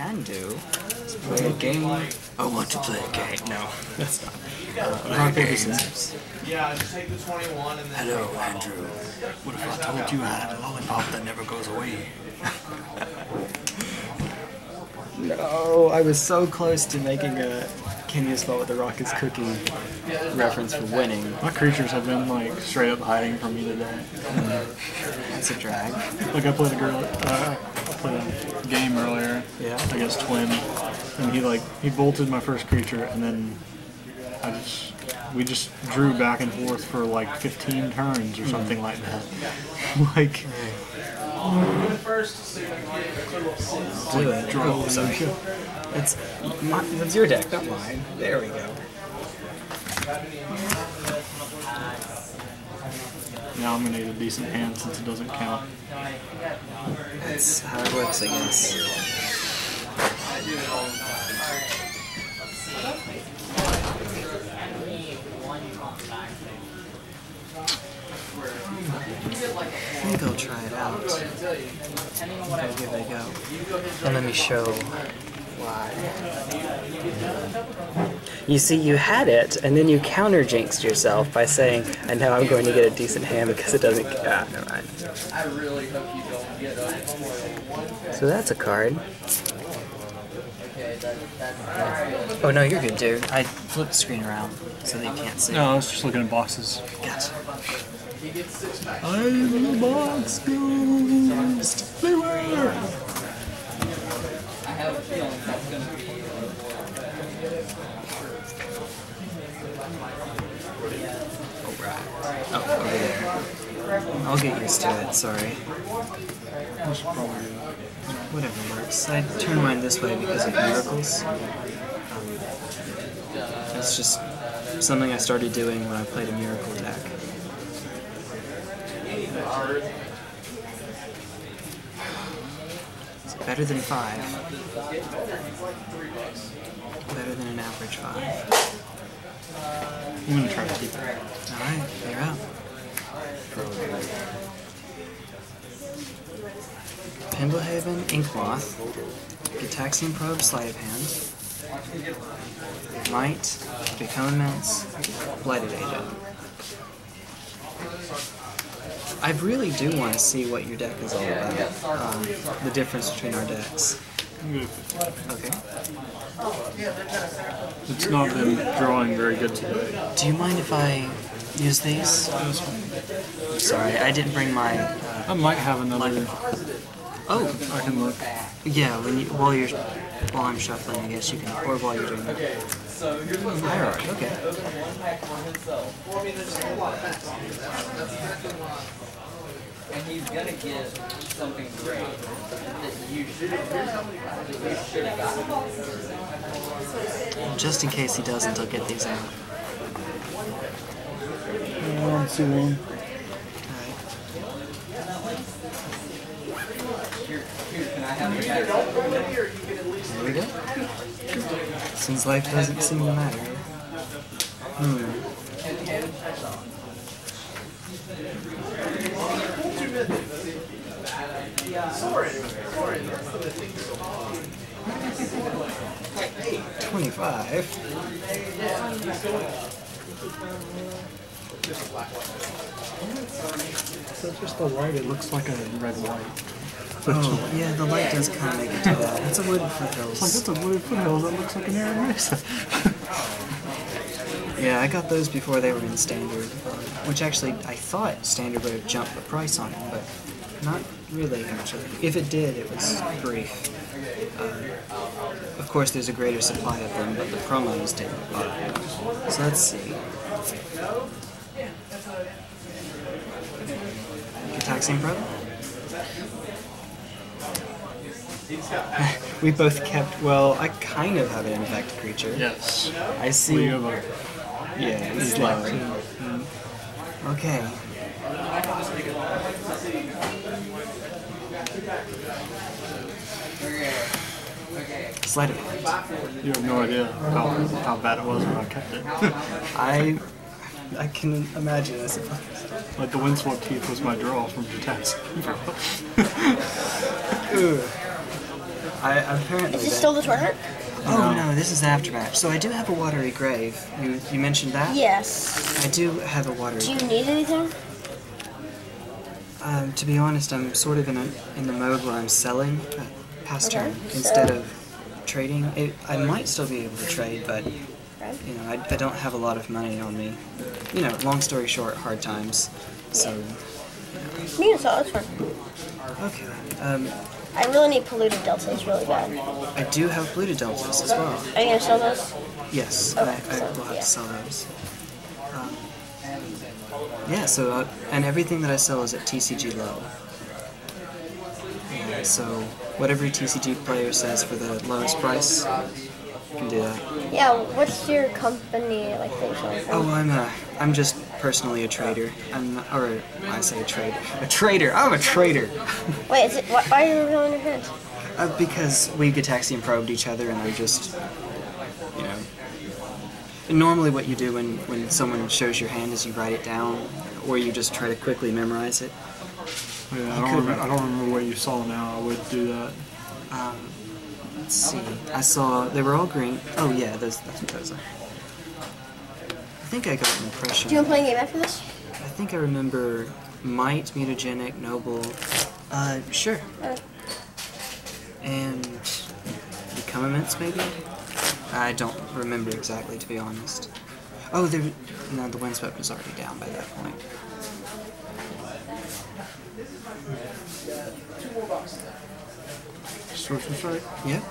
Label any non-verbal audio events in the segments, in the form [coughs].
can do is play a game. I want to play a game. No, that's not. Uh, rock, paper. Yeah, just take the 21 and then. Hello, Andrew. What if I told you I had a lollipop that never goes away? [laughs] no, I was so close to making a Can You Spell What the Rock is Cooking reference for winning. My creatures have been like straight up hiding from me today. [laughs] That's a drag. Like I played a girl, uh, I played a game earlier Yeah. against Twin, and he like he bolted my first creature, and then I just we just drew back and forth for like 15 turns or mm-hmm. something like that. [laughs] like First, so you Do it. draw. Oh. It's, it's your deck, not mine. There we go. Now I'm gonna need a decent hand since it doesn't count. That's how it works, I guess. I think I'll try it out. I'll give it a go. And let me show why. You see, you had it, and then you counter jinxed yourself by saying, and now I'm going to get a decent hand because it doesn't. Ah, never mind. I really hope you don't get a. So that's a card. Okay, that, that's. Oh no, you're good, dude. I flipped the screen around so that you can't see. No, I was just looking at boxes. Gotcha. I'm a box ghost. Beware. I have a feeling that's gonna be. Oh, over there. I'll get used to it, sorry. Whatever works. I turn mine this way because of miracles. Um, it's just something I started doing when I played a miracle deck. Is it better than five? Better than an average five. I'm gonna try to keep it. Alright, you're out. Pendelhaven, Inkmoth, Gitaxian Probe, Sleight of Hand, Might, Become Immense, Blighted Agent. I really do want to see what your deck is all about. Um, the difference between our decks. Okay. It's not been drawing very good today. Do you mind if I use these? That's fine. Sorry, I didn't bring my. Uh, I might have another. oh, I can look. Yeah, when you while you're while I'm shuffling, I guess you can, or while you're doing that. So here's what's Hierarchy, okay. one pack for himself. Well, I mean, there's a lot of packs on here. That's, that's exactly why. And he's gonna get something great that you should that you should have gotten. Just in case he doesn't, I'll get these out. Two, one. There we go. Since life doesn't seem to matter. Hmm. Twenty-five. So just the light, it looks like a red light. Oh, yeah, the light does kind of make it do that. It's a wood It's like foothills. that's a wooded foothills that looks like an Mesa. [laughs] Yeah, I got those before they were in standard, um, which actually I thought standard would have jumped the price on them, but not really actually. If it did, it was brief. Uh, of course, there's a greater supply of them, but the promos didn't. Uh, so let's see. Gitaxian Pro? [laughs] we both kept, well, I kind of have an infect creature. yes. I see. We have a Yeah, like, too. okay. Sleight of hand. You have no idea how, how bad it was when I kept it. [laughs] I, I can imagine, I suppose. like the windswept Heath was my draw from Jitex. Ugh. I apparently. Is this still the tournament? Oh no, this is the aftermatch. So I do have a watery grave. You you mentioned that? Yes. I do have a watery. Do you need anything? Um, to be honest, I'm sort of in a in the mode where I'm selling uh, past Okay, turn so- instead of trading. It, I might still be able to trade, but You know, I, I don't have a lot of money on me. You know, long story short, hard times. So Me and so it's fine. okay. Um, I really need polluted deltas really bad. I do have polluted deltas as well. Are you gonna sell those? Yes, Okay, I, I so, will have yeah. to sell those. Um, yeah, so uh, and everything that I sell is at TCG low. Yeah, so whatever TCG player says for the lowest price, you can do that. Yeah. What's your company like? Thing? Oh, I'm a, I'm just personally a trader. I'm not, or I say a trader, a trader. I'm a trader. [laughs] Wait, is it? Why, why are you revealing your hands? Uh, because we get Gitaxian and probed each other, and I just, you know. Normally, what you do when, when someone shows your hand is you write it down, or you just try to quickly memorize it. Yeah, I don't, remember, I don't remember what you saw now. I would do that. Um, let's see. I saw they were all green. Oh yeah, those that's what those are. I think I got an impression. Do you want to play a game after this? I think I remember might, mutagenic, noble. Uh, sure. Uh, And become immense, maybe. I don't remember exactly, to be honest. Oh, there. No, the windswept was already down by that point. Strike. Yep.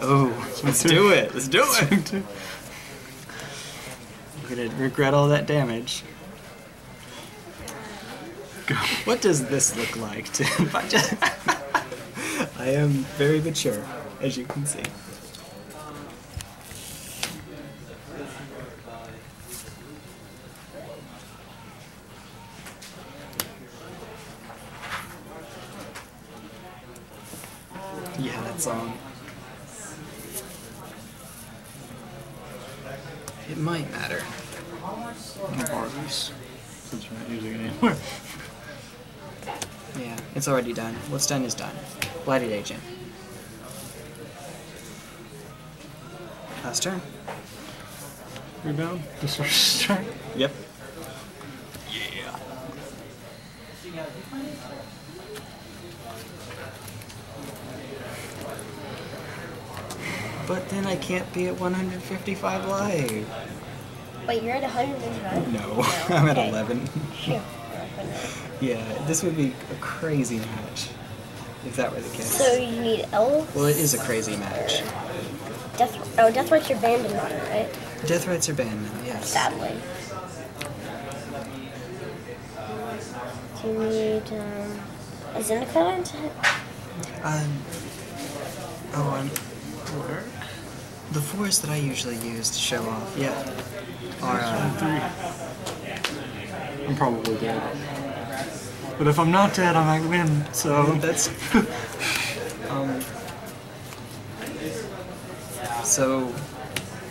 Oh, [laughs] let's do it. Let's do it. I'm gonna regret all that damage. What does this look like? To, if [laughs] I, just, [laughs] I am very mature, as you can see. Yeah, that song. It might matter. I'm gonna borrow this since we're not using it anymore. Yeah, it's already done. What's done is done. Blighted Agent. Last turn. Rebound. The sorcerer strike. Yep. But then I can't be at 155 live. wait, you're at 159. [laughs] No, I'm at okay. 11. Sure. Yeah, this would be a crazy match if that were the case. So you need L. well, it is a crazy match. Death. Oh, death rights are banned in modern, right? Deathrites are banned now, yes. Sadly. Do you need um, a Zendikar to Um, oh, um, the fours that I usually use to show off, yeah, are uh, Three. I'm probably dead. But if I'm not dead, I might win. So that's [laughs] um. So,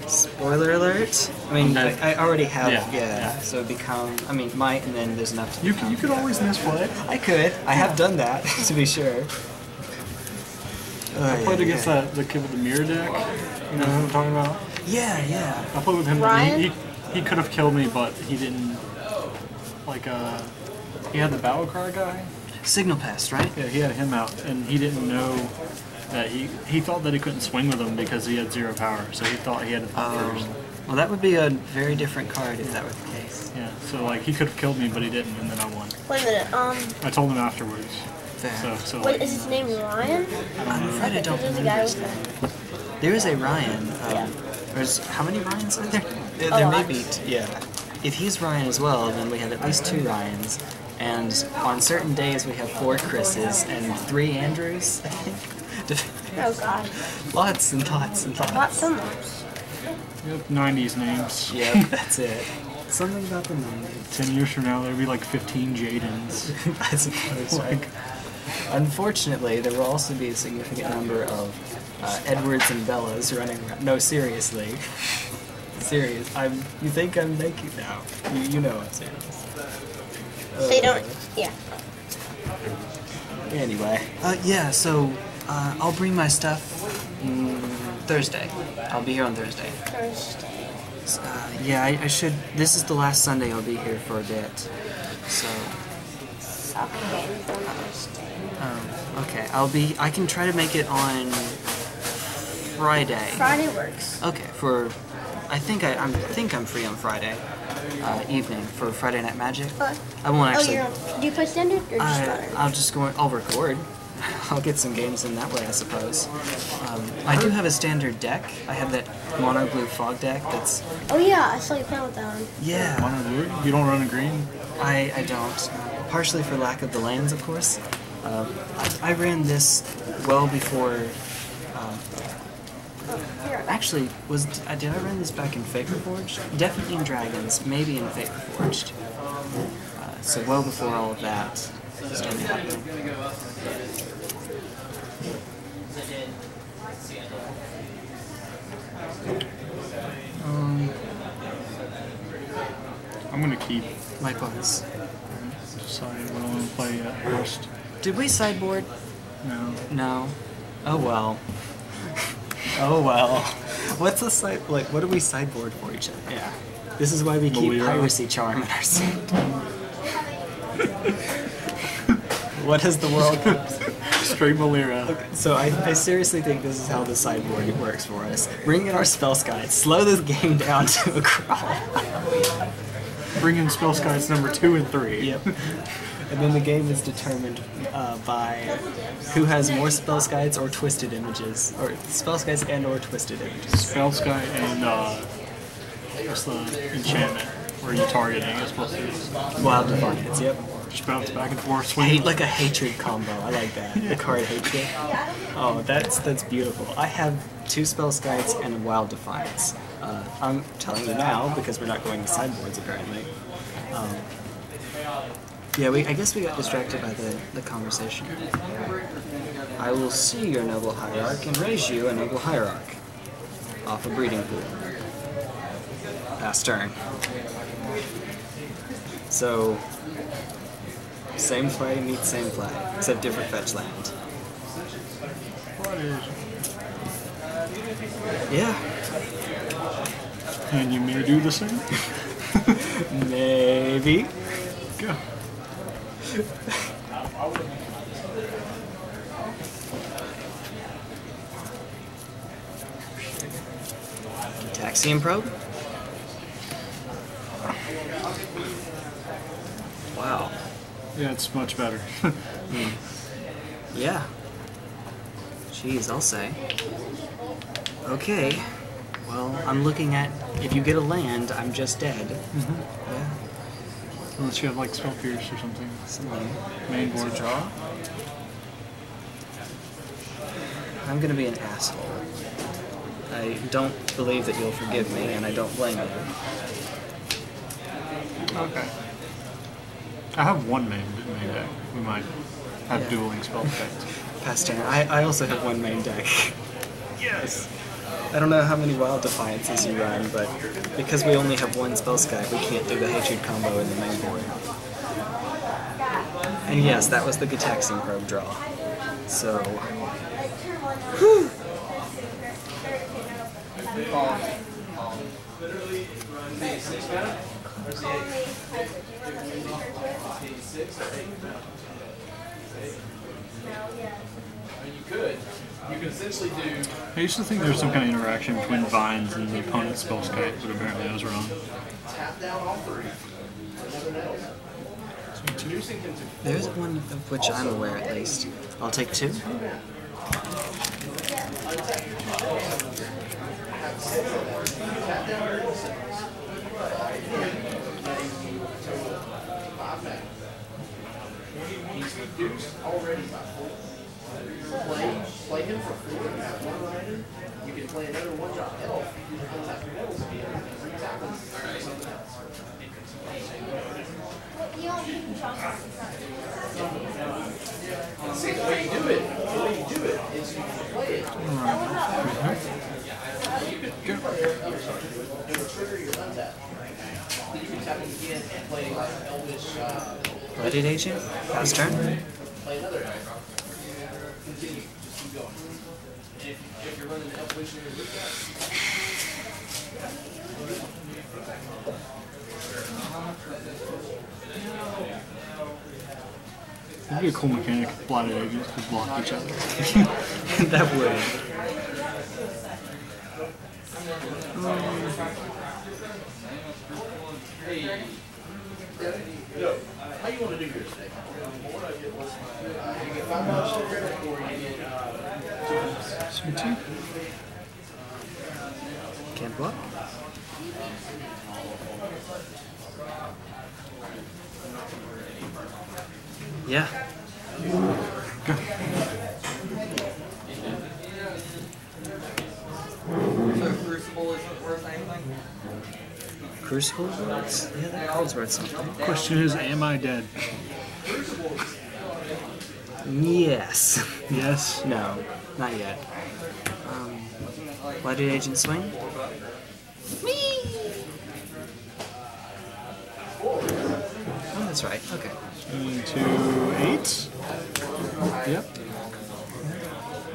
spoiler alert. I mean, Okay. I, I already have Yeah, yeah, yeah. So become. I mean, might, and then there's enough. To you become. could, you could always misplay. I could. I have done that [laughs] to be sure. I played against that the kid with the mirror deck. You know what I'm talking about? Yeah, yeah. I played with him. Ryan? He, he, he could have killed me, but he didn't. Like uh, he had the battle cry guy. Signal pest, right? Yeah, he had him out, and he didn't know that he he thought that he couldn't swing with him because he had zero power. So he thought he had to pop first. Well, that would be a very different card if that were the case. Yeah, so like he could have killed me, but he didn't, and then I won. Wait a minute. Um, I told him afterwards. Fair. So so what like, is his name? Ryan? I'm afraid I don't There's a remember guy his name. There is a Ryan. Um, Yeah. There's how many Ryans are there? There, there may be. T- yeah. If he's Ryan as well, then we have at least two Ryans. And on certain days we have four Chris's and three Andrews. I think. Oh God. [laughs] lots and lots and Lots lots. of names. yep, 90s names. Yep, that's it. Something about the 90s. Ten years from now, there'll be like 15 Jadens. [laughs] I suppose, right? Unfortunately, there will also be a significant number of uh, Edwards and Bellas running around. No, seriously. [laughs] serious. I'm. You think I'm making now? You, you know I'm serious. They don't. Yeah. Anyway. Uh, yeah. So Uh, I'll bring my stuff mm, Thursday. I'll be here on Thursday. Thursday. Uh, yeah, I, I should. This is the last Sunday I'll be here for a bit. So, Soccer game Thursday. um, okay, I'll be. I can try to make it on Friday. Friday works. Okay, for. I think I, I'm think I'm free on Friday uh, evening for Friday Night Magic. But, I won't oh, actually. you're, do you play standard or just I, modern? I'll just go. I'll record. [laughs] I'll get some games in that way, I suppose. Um, I do have a standard deck. I have that mono blue fog deck. That's oh yeah, I saw you playing with that one. yeah. Mono blue? You don't run a green? I, I don't. Partially for lack of the lands, of course. Uh, I, I ran this well before. Actually, was uh, did I run this back in Fate Reforged? Definitely in Dragons, maybe in Fate Reforged. Uh, so well before all of that started happening. Um, I'm gonna keep. likewise. Decide what I want to play at first. Did we sideboard? No. No. Oh well. oh well. [laughs] What's the side like? What do we sideboard for each other? Yeah. This is why we keep Melira. piracy charm in our set. what has the world? [laughs] Straight Melira. Okay, so I, I seriously think this is how the sideboard works for us. Bring in our Spellskite, slow this game down to a crawl. Bring in Spellskites number two and three. Yep. [laughs] And then the game is determined uh, by who has more Spellskites or twisted images, or Spellskites and or twisted images. Spellskite and uh, what's the enchantment? Where you targeting as opposed to Wild Defiance, yep. just bounce back and forth, swing. Hate like a hatred combo. I like that. The card hatred. Oh, that's that's beautiful. I have two Spellskites and a wild defiance. Uh, I'm telling you now because we're not going to sideboards apparently. Um, yeah, we. I guess we got distracted by the, the conversation. I will see your noble hierarch and raise you a noble hierarch off a breeding pool. Pass turn. So, same play meets same play, except different fetch land. Yeah, And you may do the same. [laughs] maybe. Go. Taxium probe. Wow. Yeah, it's much better. [laughs] Yeah. Jeez, I'll say. Okay. Well, I'm looking at if you get a land, I'm just dead. Mm-hmm. Yeah. Unless you have like Spell Pierce or something. Something. Main board draw. I'm gonna be an asshole. I don't believe that you'll forgive me, and I don't blame you. Okay. I have one main main deck. We might have Yeah. dueling spell effects. Pass turn. I, I also have one main deck. yes. I don't know how many Wild Defiances you run, but because we only have one Spellskite, we can't do the Hatred combo in the main board. And yes, that was the Gitaxian Probe draw. So, You could. You can essentially do I used to think there was some kind of interaction between vines and the opponent's Spellskite, but apparently I was wrong. tap down all three. Introducing him to there's one of which I'm aware at least. I'll take two. he's reduced already by four. Play, play him for four and have one rider. You can play another one drop elf. You can tap your metals again and re-tap them for something else. See, the way you do it, the way you do it is you play it. You could it'll trigger your untap. Then you can tap it again and play like Elvish, uh, Blighted Agent. Pass turn. play another elf. Continue. Just going. If, if you're running the evolution of your root It'd be a cool mechanic if blighted agents could block each other. [laughs] that would. How you want to do yours today? You get five dollars to credit, or you get Sweet too. Can't block. Yeah. So Crucible isn't worth anything? Crucible words? Yeah, that card's worth something. Question is, am I dead? Yes. Yes. [laughs] No, not yet. Um, why did Agent swing? Oh, that's right. Okay. Into eight. Yep.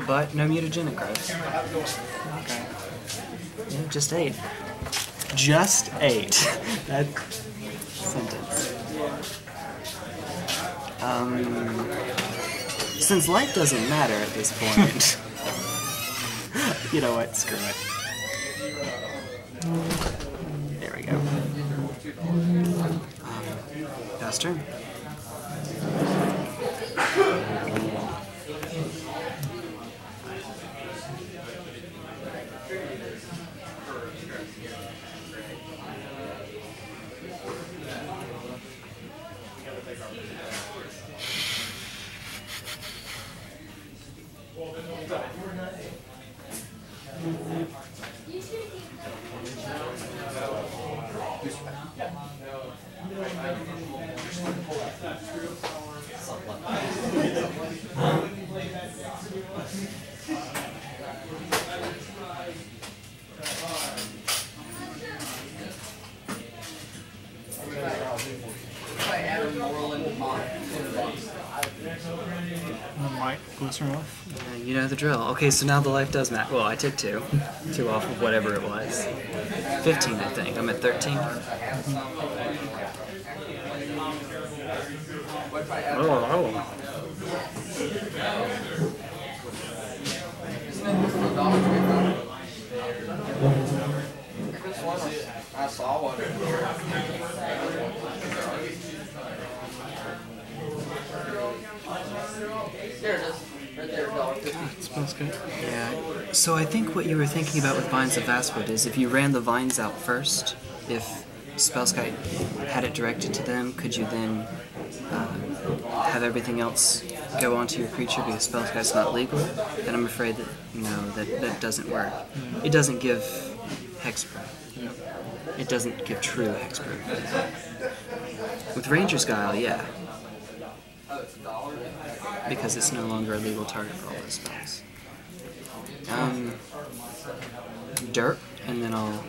But no mutagenic growth. Okay. Yeah, just eight. Just eight. [laughs] that sentence. Um, since life doesn't matter at this point, [laughs] you know what? Screw it. There we go. Um, pass turn. Drill. Okay, so now the life does matter. Well, I took two. Two off of whatever it was. 15, I think. I'm at 13. Oh, oh. I saw one. There it is. Right there, dollar Yeah. So I think what you were thinking about with Vines of Vastwood is if you ran the vines out first, if Spellskite had it directed to them, could you then uh, have everything else go onto your creature because Spellskite's not legal? Then I'm afraid that no, that that doesn't work. It doesn't give hexproof. It doesn't give true hexproof. With Ranger's Guile, yeah. Because it's no longer a legal target for all those spells. Um, dirt, and then I'll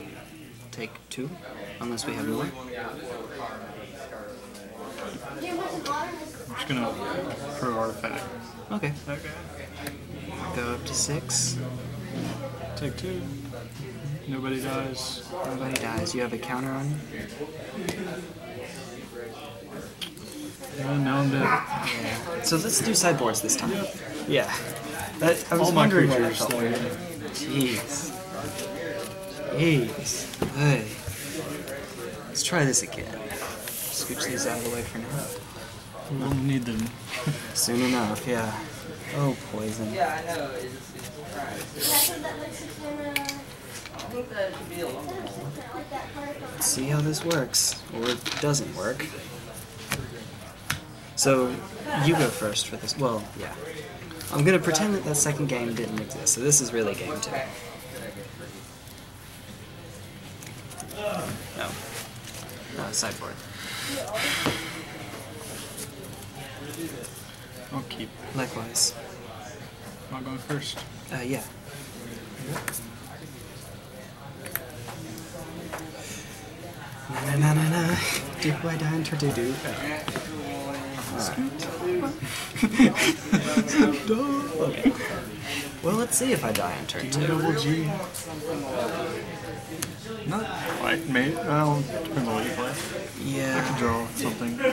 take two, unless we have more. I'm just gonna pro artifact. Okay, Okay. go up to six. Take two. Nobody dies. Nobody dies. You have a counter on you? And now I'm dead. Yeah. So let's do sideboards this time. Yeah. That, I was All my wondering what creatures. felt. Like, Jeez. Jeez. Hey. Let's try this again. Scooch these out of the way for now. we'll need them. Soon enough, yeah. Oh, poison. Yeah, I know. It's, it's right. I think that should be a long Let's see how this works. Or it doesn't work. So, you go first for this. Well, yeah. I'm gonna pretend that that second game didn't exist. So this is really game two. No. No, sideboard. I'll keep. Likewise. Am I going first? Uh, yeah. Na na na na na. Do I enter do do? Okay. [laughs] Well, let's see if I die on turn two. double G. Not quite. Maybe. Well, depends on what you play. I could Yeah. draw something. I'm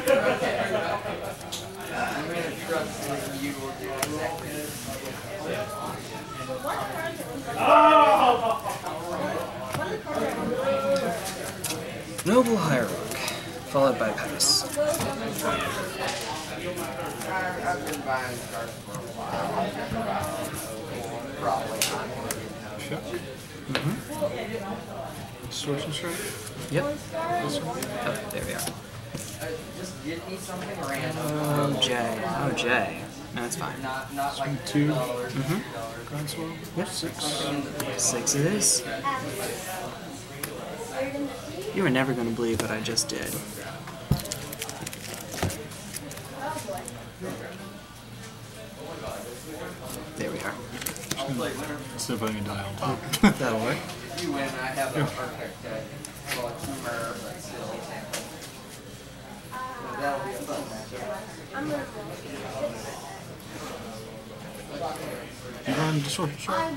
gonna trust that you will do exactly. Noble Hierarch, followed by Pass. I've been buying cards for a while. Probably not gonna get done. Shit. Mm-hmm. Distortion strike. Yep. Oh, there we are. Just get me something random. Oh, J. Oh, J. No, it's fine. Not not like Two. Mm-hmm. dollars. Groundswell. Yep. Six. Six it is. You were never going to believe what I just did. Instead of putting a die on top. That'll work. You win, I have a perfect deck. Well, it's rare, but still. But that'll be a fun matchup. you run distortion strike.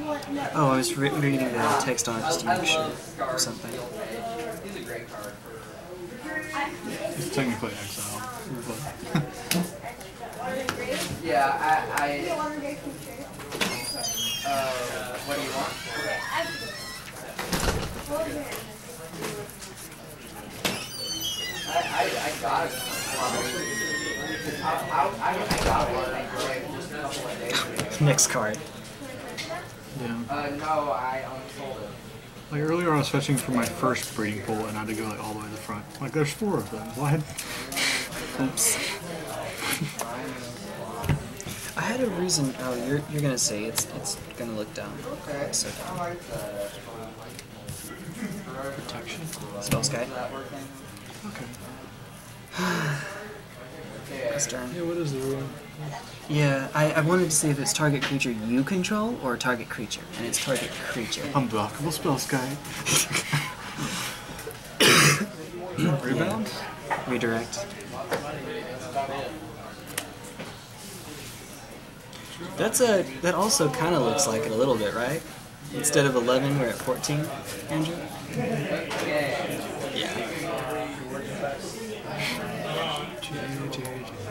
Oh, I was re- reading the text on it just to make sure or something. Steel Page. He's a great card. It's technically exile. But Yeah, I, I, uh, what do you want? I, I, I got it. Next card. yeah. Uh, no, I unsold it. Like earlier, I was fetching for my first breeding pool, and I had to go like all the way to the front. Like there's four of them. Why? Oops. I had a reason. Oh, you're you're gonna say it's it's gonna look dumb. Okay. So I. Protection. Spellskite. Is that working? Okay. Okay. His turn. Yeah. What is the rule? Yeah, I, I wanted to see if it's target creature you control or target creature, and it's target creature. Unblockable Spellskite. [coughs] Rebound. Redirect. That's a that also kind of looks like it a little bit, right? Instead of 11, we're at 14, Andrew. Yeah. Come on.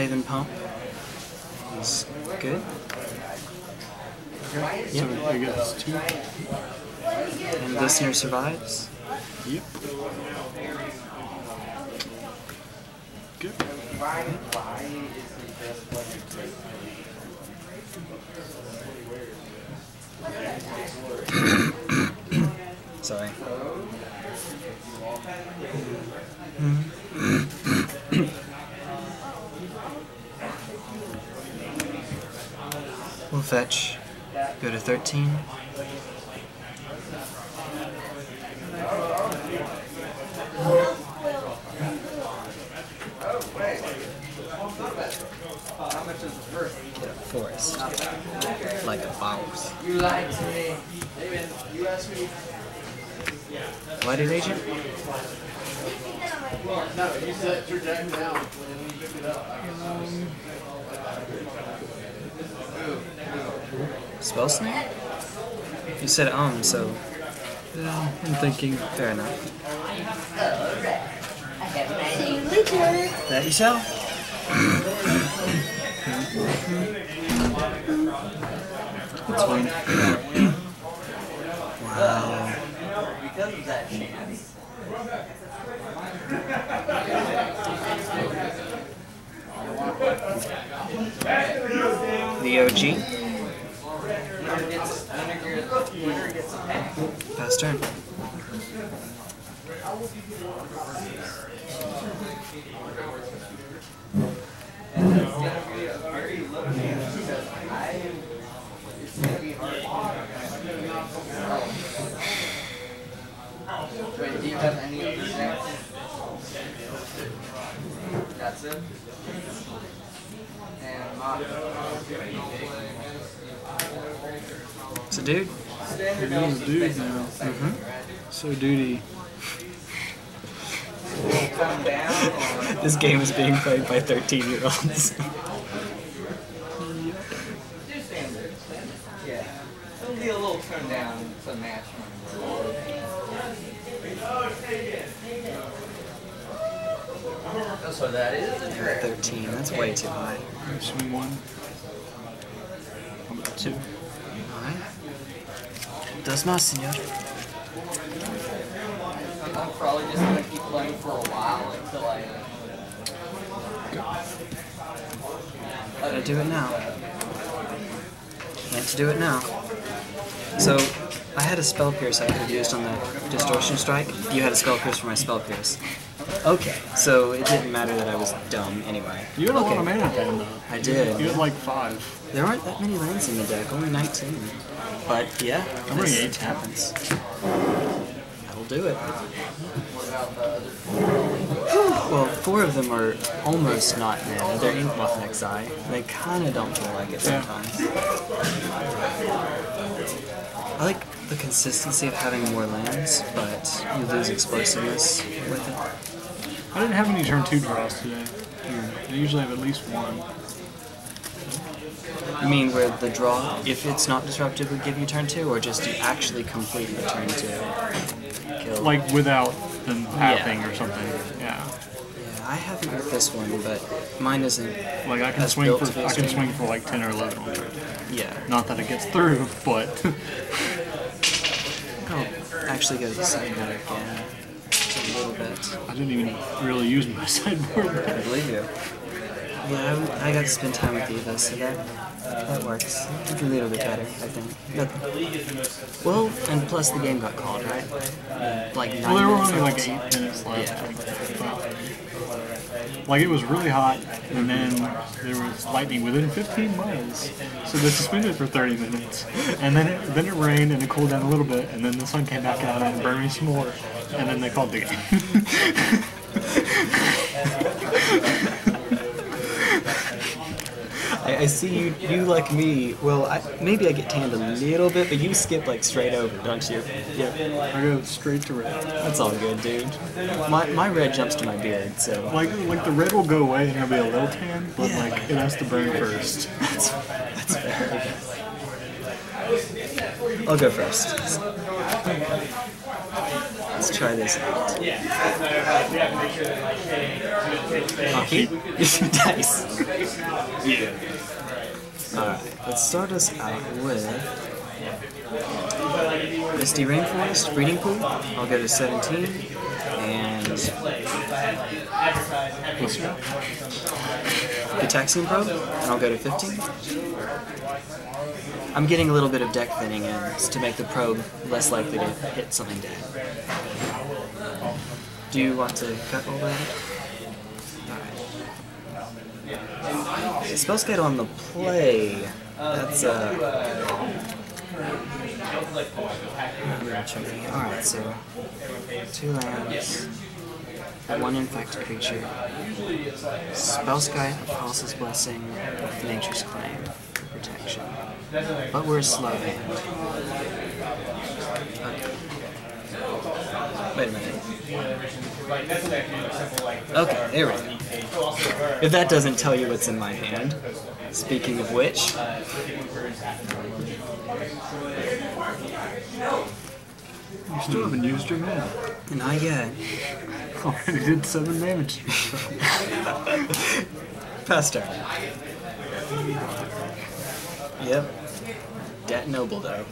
Pendelhaven Pump is good. So I guess two. And Listener survives. Yep. Good. Why, why is he just like a great Sorry. We'll fetch. Go to 13. How much is the first? Get a forest. Like a boss. You lied to me. You asked me. Blighted agent? No, you set your deck down when you pick it up. Um, Spell snare? You said um, so Yeah, I'm thinking. fair enough. See you later. That you sell? That's fine. Wow. That chance. The OG. Winner gets, winner gets, a pack. Pass turn. very low chance because I it's gonna be hard. Wait, do you have any other snacks? That's it. And my So, dude, standard You're a dude now. the same, right? So duty. Come down or this game is being played by 13 year olds. do standard. Yeah. It'll be a little turned down to match my So that is a 13, that's way too high. Swing one. Two? Alright. Dos más, senor. I'm probably just gonna keep playing for a while until I. Uh, Gotta do it now. Can't do it now. So, I had a spell pierce I could have used on the distortion strike. You had a spell pierce for my spell pierce. Okay, so it didn't matter that I was dumb anyway. You had a okay. lot of mana pen though. I did. You had like five. There aren't that many lands in the deck, only 19. But yeah, running 18. happens. That'll do it. Well, four of them are almost not mana. They're inkblot next eye. They kind of don't feel like it Yeah. sometimes. I like the consistency of having more lands, but you lose explosiveness with it. I didn't have any turn two draws today. I usually have at least one. You mean where the draw, if it's not disruptive, would give you turn two, or just you actually complete the turn two kill? Like without them pathing or something. Yeah. Yeah, I haven't with this one, but mine isn't. Like I can swing for to be a I can swing for like ten or eleven on turn. Yeah. Not that it gets through, but I'll [laughs] oh, actually go to the sideboard again. Just a little bit. I didn't even really use my [laughs] sideboard. I believe you. Yeah, I, I got to spend time with Eva, so that that works. It's a little bit better, I think. But, well, and plus the game got called, right? Like nine Well, there were only like eight minutes left. Yeah. Like it was really hot, and then there was lightning within 15 miles, so they suspended for 30 minutes, and then it, then it rained and it cooled down a little bit, and then the sun came back out and burned me some more, and then they called the game. [laughs] I, I see you. You like me. Well, I, maybe I get tanned a little bit, but you skip like straight over, don't you? Yeah. I go straight to red. That's all good, dude. My, my red jumps to my beard, so Like like the red will go away and there'll be a little tan, but Yeah. like it has to burn [laughs] first. that's that's fair. I'll go first. Let's try this out. Hockey? Dice. [laughs] Yeah. Alright, let's start us out with Misty Rainforest, Breeding Pool. I'll go to 17. And. Gitaxian Probe, and I'll go to 15. I'm getting a little bit of deck thinning in to make the probe less likely to hit something dead. Do you want to cut all that? Alright. Spell schedule on the play. That's uh. Alright, so two lands, one infected creature, Spellskite, Apostle's Blessing, with Nature's Claim for protection. But we're slow hand. Okay. Wait a minute. Okay, there we go. If that doesn't tell you what's in my hand. Speaking of which, You still haven't used your mana. not yet. [laughs] Already did seven damage. [laughs] Past turn. Yep. Dat Noble though.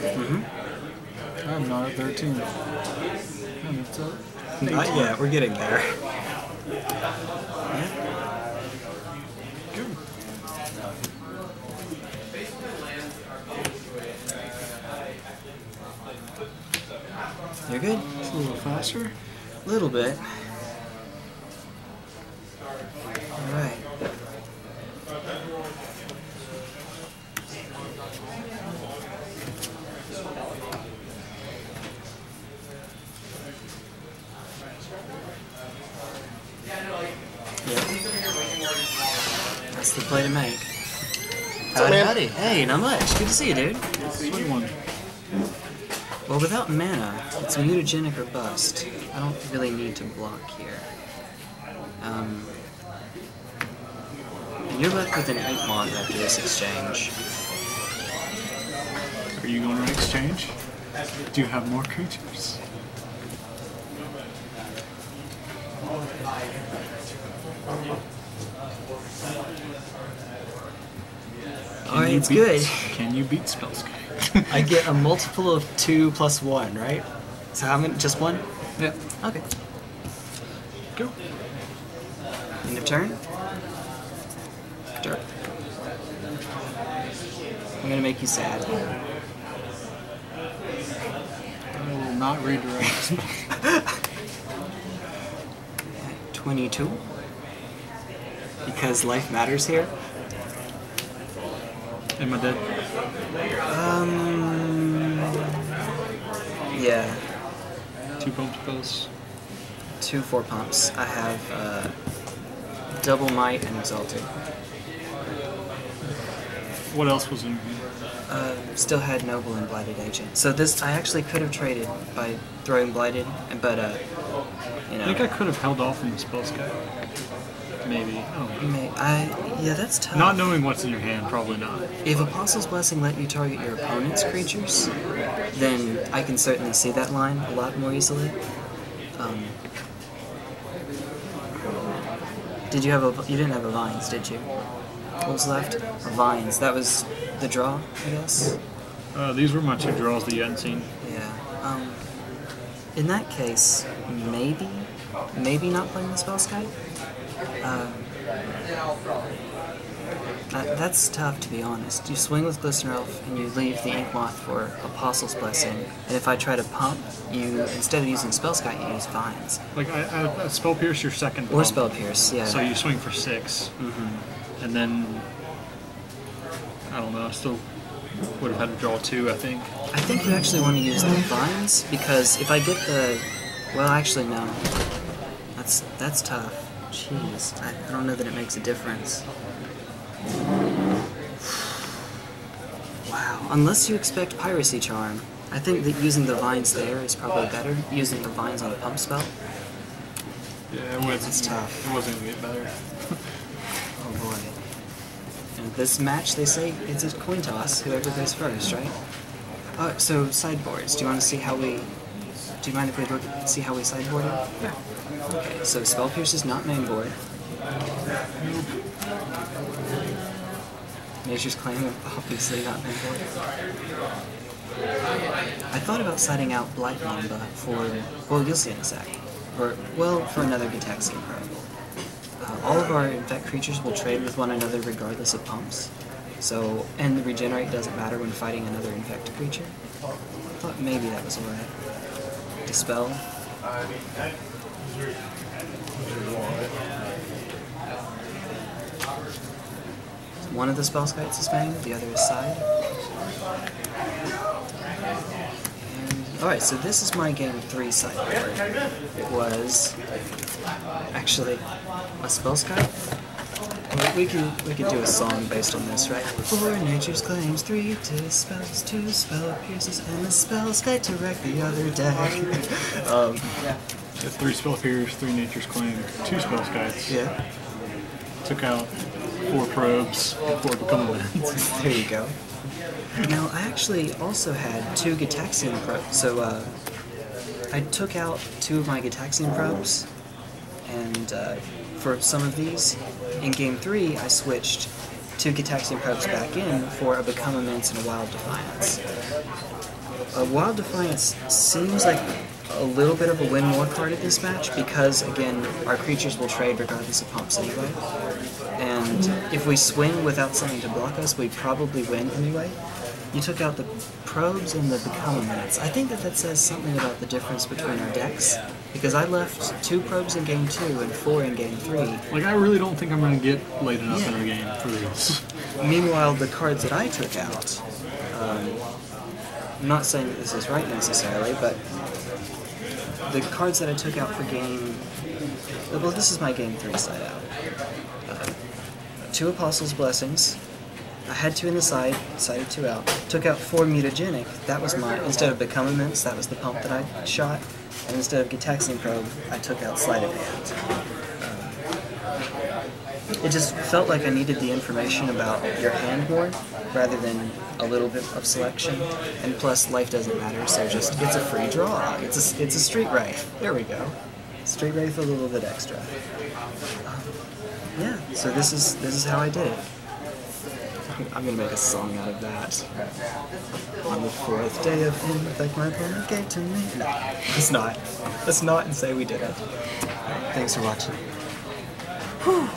Mm-hmm. I'm not at 13. And. Not yet, we're getting there. Good. You're good? It's a little faster. A little bit. That's the play to make. up, Howdy, man? howdy. Hey, not much. Good to see you, dude. Swing one. Well, without mana, it's mutagenic or bust. I don't really need to block here. Um, you're left with an Inkmoth after this exchange. Are you going to exchange? Do you have more creatures? Can Alright, you it's beat- good. Can you beat Spellskite? [laughs] I get a multiple of two plus one, right? So how many? Just one? yeah. Okay. Go. End of turn. Dirt. I'm gonna make you sad. I will not redirect. [laughs] 22. Because life matters here. Am I dead? Um. Yeah. Two pump spells. Two four pumps. I have uh, double might and exalted. What else was in here? Uh, still had noble and blighted agent. So this I actually could have traded by throwing blighted, but uh, you know. I think I could have held off from the Spellskite. Maybe. I. May, I yeah, that's tough. Not knowing what's in your hand, probably not. If Apostle's Blessing let you target your opponent's creatures, then I can certainly see that line a lot more easily. Um, did you have a? You didn't have a vines, did you? What was left? Or vines. That was the draw, I guess. Uh, these were my two draws that you hadn't seen. Yeah. Um, in that case, maybe, maybe not playing the Spellskite. Um, that, that's tough to be honest. You swing with Glistener Elf and you leave the Inkmoth for Apostle's Blessing. And if I try to pump, you instead of using Spellskite, you use Vines Like, I, I, I Spell Pierce your second or pump. Spell Pierce. Yeah. So you swing for 6 Mm-hmm. and then I don't know. I still would have had to draw two. I think. I think you actually want to use the vines because if I get the, well, actually no, that's that's tough. Jeez, I, I don't know that it makes a difference. Wow, unless you expect piracy charm, I think that using the vines there is probably better. Using the vines on the pump spell. Yeah, it was. It's tough. It wasn't gonna get better. [laughs] Oh boy. And this match, they say it's a coin toss. Whoever goes first, right? Uh, so sideboards. Do you want to see how we? Do you mind if we look see how we sideboard it? Yeah. So spell pierce is not main board. Nature's claim obviously not main board. I thought about siding out Blight Mamba for well, you'll see in a sec. Or well, for another Gitaxian probe. Uh, all of our infect creatures will trade with one another regardless of pumps. So, and the regenerate doesn't matter when fighting another infect creature. I thought maybe that was alright. Dispel. One of the Spellskites is fanged, the other is side. Alright, so this is my game three sideboard. It was actually a Spellskite. We, could we could do a song based on this, right? Four nature's claims, three dispels, two spell pierces, and the Spellskite to wreck the other deck. [laughs] um, Three Spell Pierce, three Nature's Claim, two Spellskites. yeah, Took out four probes four become lands. [laughs] there you go. Now I actually also had two Gitaxian probes, so uh, I took out two of my Gitaxian probes, and uh, for some of these, in game three I switched two Gitaxian probes back in for a Become Immense and a Wild Defiance. A Wild Defiance seems like a little bit of a win more card at this match because, again, our creatures will trade regardless of pumps anyway. And if we swing without something to block us, we probably win anyway. You took out the probes and the become immense. I think that that says something about the difference between our decks because I left two probes in game two and four in game three. Like, I really don't think I'm gonna get late enough in Yeah. a game for this. [laughs] Meanwhile, the cards that I took out, um, I'm not saying that this is right necessarily, but the cards that I took out for game, well, this is my game three side out. Uh, two Apostles' Blessings. I had two in the side, sided two out. Took out four Mutagenic. That was my, instead of Become Immense, that was the pump that I shot. And instead of Gitaxian Probe, I took out Sleight of Hand. It just felt like I needed the information about your hand more rather than a little bit of selection. And plus, life doesn't matter, so just, it's a free draw. It's a, it's a Street Wraith. There we go. Street with a little bit extra. Um, yeah, so this is this is how I did it. I'm gonna make a song out of that. On the fourth day of infect, my opponent gave to me. No, let's not. Let's not and say we did it. Thanks for watching. Whew.